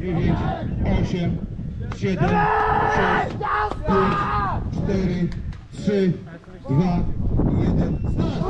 dziewięć, osiem, siedem, sześć, pięć, cztery, trzy, dwa, jeden. Start!